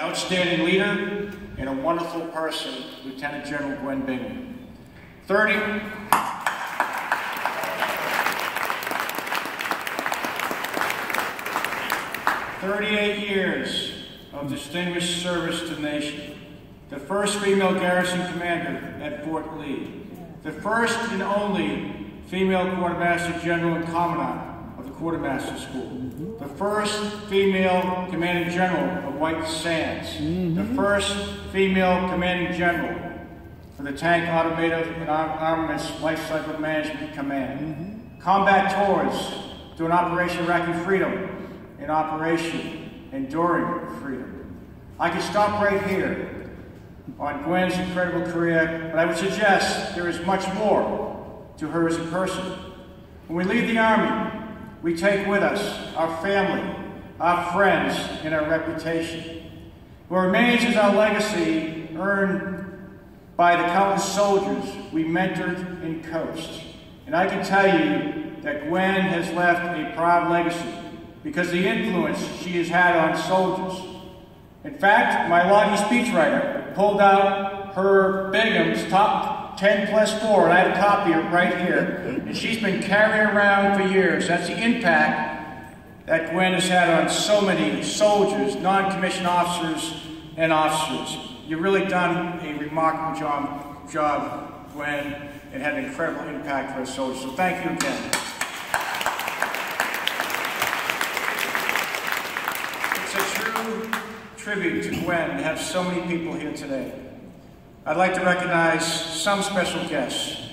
Outstanding leader and a wonderful person, Lieutenant General Gwen Bingham. 30. Thirty-eight years of distinguished service to the nation. The first female garrison commander at Fort Lee. The first and only female quartermaster general and commandant Quartermaster School, the first female commanding general of White Sands, mm -hmm. the first female commanding general for the Tank Automotive and Armaments Life Cycle Management Command, mm -hmm. combat tours during Operation Iraqi Freedom and Operation Enduring Freedom. I could stop right here on Gwen's incredible career, but I would suggest there is much more to her as a person. When we leave the Army, we take with us our family, our friends, and our reputation. What remains is our legacy earned by the countless soldiers we mentored and coached. And I can tell you that Gwen has left a proud legacy because the influence she has had on soldiers. In fact, my Lottie speechwriter pulled out her Bingham's top 10 plus 4, and I have a copy right here. And she's been carrying around for years. That's the impact that Gwen has had on so many soldiers, non-commissioned officers, and officers. You've really done a remarkable job, job Gwen, and had an incredible impact for our soldiers. So thank you again. It's a true tribute to Gwen to have so many people here today. I'd like to recognize some special guests.